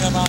Ja, wir waren